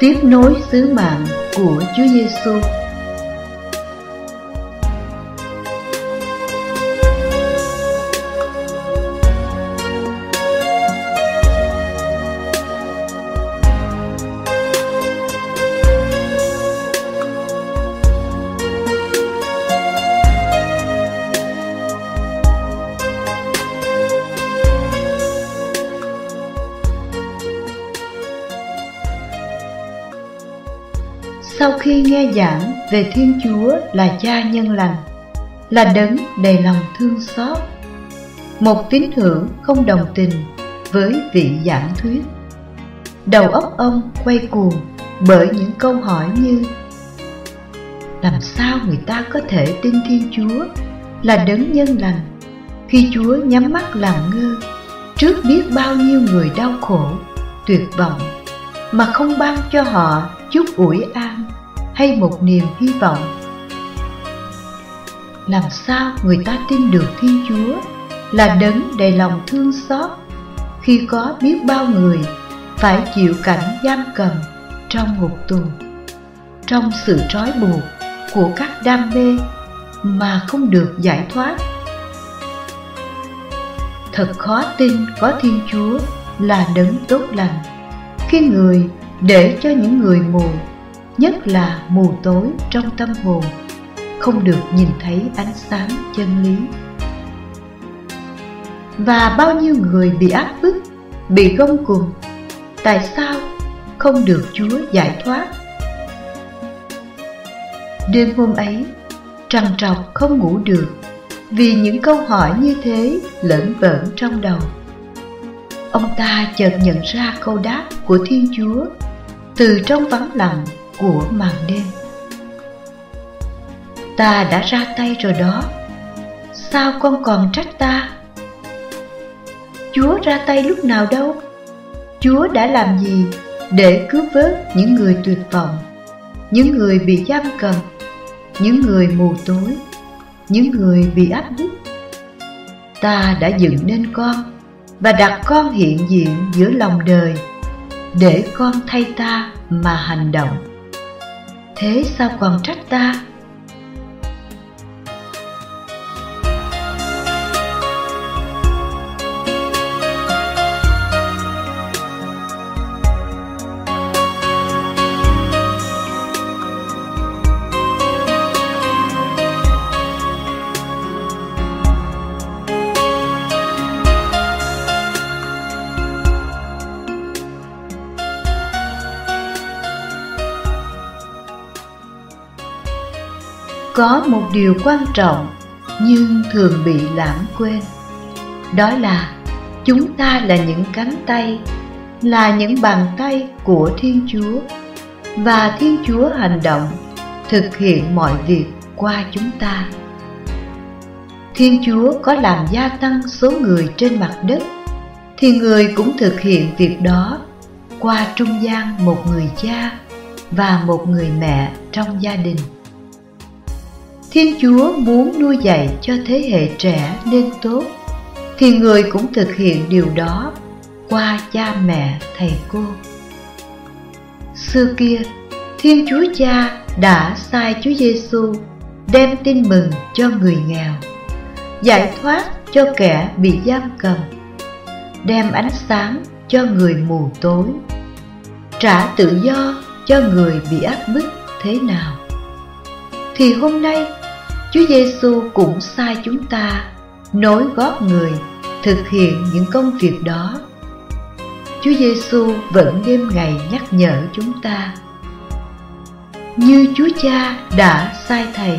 tiếp nối sứ mạng của Chúa Giêsu. Khi nghe giảng về Thiên Chúa là cha nhân lành, là đấng đầy lòng thương xót, một tín hữu không đồng tình với vị giảng thuyết. Đầu óc ông quay cuồng bởi những câu hỏi như Làm sao người ta có thể tin Thiên Chúa là đấng nhân lành khi Chúa nhắm mắt làm ngơ trước biết bao nhiêu người đau khổ, tuyệt vọng mà không ban cho họ chút ủi an hay một niềm hy vọng? Làm sao người ta tin được thiên chúa là đấng đầy lòng thương xót khi có biết bao người phải chịu cảnh giam cầm trong ngục tù, trong sự trói buộc của các đam mê mà không được giải thoát? Thật khó tin có thiên chúa là đấng tốt lành khi người để cho những người mù nhất là mù tối trong tâm hồn, không được nhìn thấy ánh sáng chân lý. Và bao nhiêu người bị áp bức, bị gông cùng, tại sao không được chúa giải thoát? Đêm hôm ấy, trằn trọc không ngủ được vì những câu hỏi như thế lẫn vẩn trong đầu. Ông ta chợt nhận ra câu đáp của thiên chúa từ trong vắng lặng của màn đêm. Ta đã ra tay rồi đó. Sao con còn trách ta? Chúa ra tay lúc nào đâu? Chúa đã làm gì để cứu vớt những người tuyệt vọng, những người bị giam cầm, những người mù tối, những người bị áp bức? Ta đã dựng nên con và đặt con hiện diện giữa lòng đời để con thay ta mà hành động thế sao còn trách ta? Có một điều quan trọng nhưng thường bị lãng quên. Đó là chúng ta là những cánh tay, là những bàn tay của thiên chúa và thiên chúa hành động, thực hiện mọi việc qua chúng ta. Thiên chúa có làm gia tăng số người trên mặt đất, thì người cũng thực hiện việc đó qua trung gian một người cha và một người mẹ trong gia đình. Thiên Chúa muốn nuôi dạy cho thế hệ trẻ nên tốt. Thì người cũng thực hiện điều đó qua cha mẹ thầy cô. Xưa kia, Thiên Chúa Cha đã sai Chúa Giêsu đem tin mừng cho người nghèo Giải thoát cho kẻ bị giam cầm Đem ánh sáng cho người mù tối Trả tự do cho người bị áp bức thế nào. Thì hôm nay Chúa Giêsu cũng sai chúng ta nối gót người thực hiện những công việc đó. Chúa Giêsu vẫn đêm ngày nhắc nhở chúng ta. Như Chúa Cha đã sai thầy,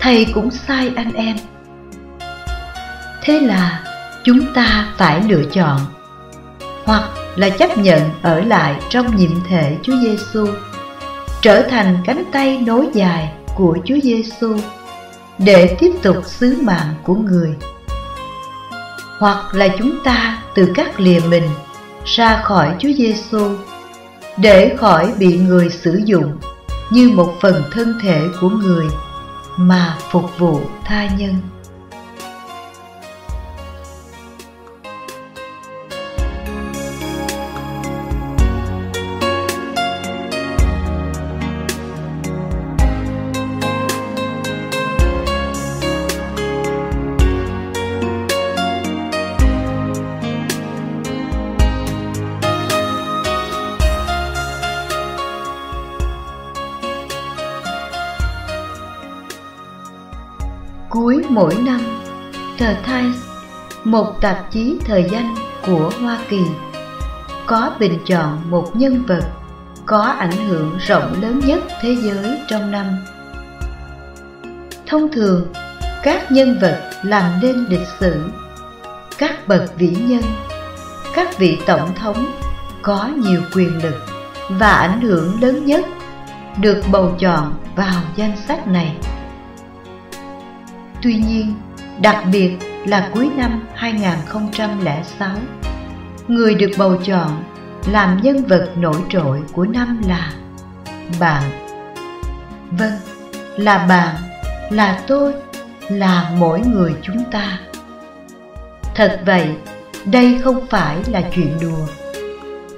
thầy cũng sai anh em. Thế là chúng ta phải lựa chọn hoặc là chấp nhận ở lại trong nhiệm thể Chúa Giêsu, trở thành cánh tay nối dài của Chúa Giêsu để tiếp tục sứ mạng của người hoặc là chúng ta từ các lìa mình ra khỏi Chúa Giêsu để khỏi bị người sử dụng như một phần thân thể của người mà phục vụ tha nhân. Mỗi năm, tờ Times, một tạp chí thời danh của Hoa Kỳ, có bình chọn một nhân vật có ảnh hưởng rộng lớn nhất thế giới trong năm. Thông thường, các nhân vật làm nên lịch sử, các bậc vĩ nhân, các vị tổng thống có nhiều quyền lực và ảnh hưởng lớn nhất được bầu chọn vào danh sách này. Tuy nhiên, đặc biệt là cuối năm 2006, người được bầu chọn làm nhân vật nổi trội của năm là bạn. Vâng, là bạn, là tôi, là mỗi người chúng ta. Thật vậy, đây không phải là chuyện đùa.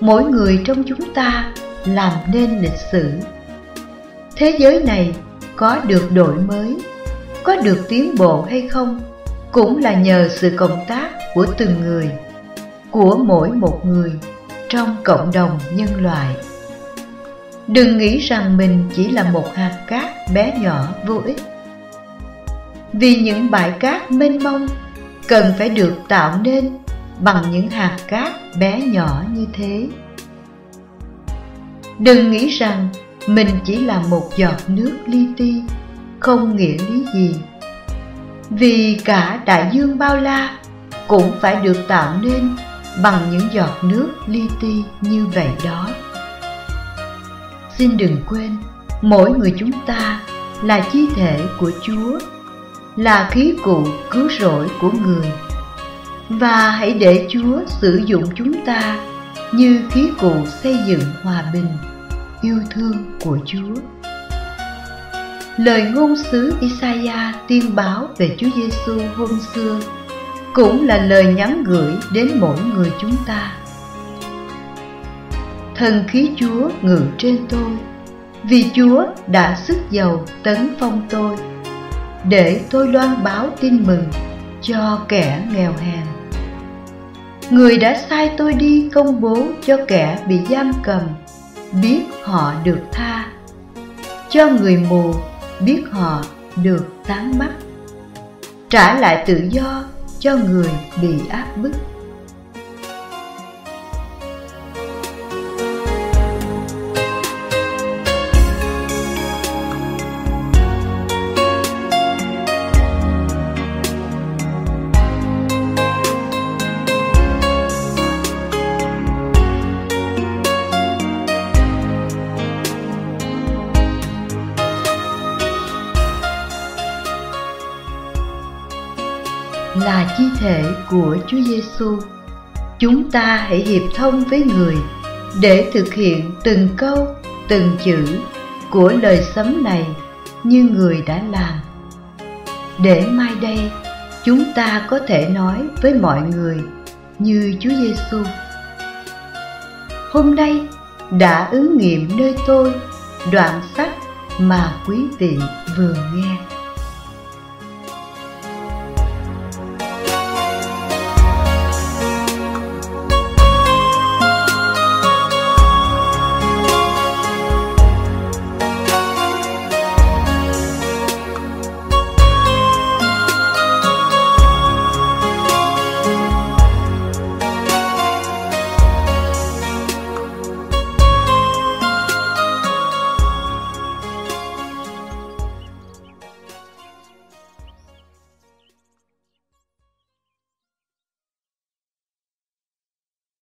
Mỗi người trong chúng ta làm nên lịch sử. Thế giới này có được đổi mới, có được tiến bộ hay không cũng là nhờ sự cộng tác của từng người, của mỗi một người trong cộng đồng nhân loại. Đừng nghĩ rằng mình chỉ là một hạt cát bé nhỏ vô ích. Vì những bãi cát mênh mông cần phải được tạo nên bằng những hạt cát bé nhỏ như thế. Đừng nghĩ rằng mình chỉ là một giọt nước li ti, không nghĩa lý gì. Vì cả đại dương bao la cũng phải được tạo nên bằng những giọt nước li ti như vậy đó. Xin đừng quên, mỗi người chúng ta là chi thể của Chúa, là khí cụ cứu rỗi của người. Và hãy để Chúa sử dụng chúng ta như khí cụ xây dựng hòa bình, yêu thương của Chúa. Lời ngôn sứ Isaiah tiên báo về Chúa Giêsu hôm xưa cũng là lời nhắn gửi đến mỗi người chúng ta. Thần khí Chúa ngự trên tôi, vì Chúa đã sức giàu tấn phong tôi, để tôi loan báo tin mừng cho kẻ nghèo hèn. Người đã sai tôi đi công bố cho kẻ bị giam cầm, biết họ được tha, cho người mù biết họ được tán mắt, trả lại tự do cho người bị áp bức. Là chi thể của Chúa Giêsu. Chúng ta hãy hiệp thông với người để thực hiện từng câu, từng chữ của lời sấm này như người đã làm. Để mai đây chúng ta có thể nói với mọi người như Chúa Giêsu. Hôm nay đã ứng nghiệm nơi tôi đoạn sách mà quý vị vừa nghe.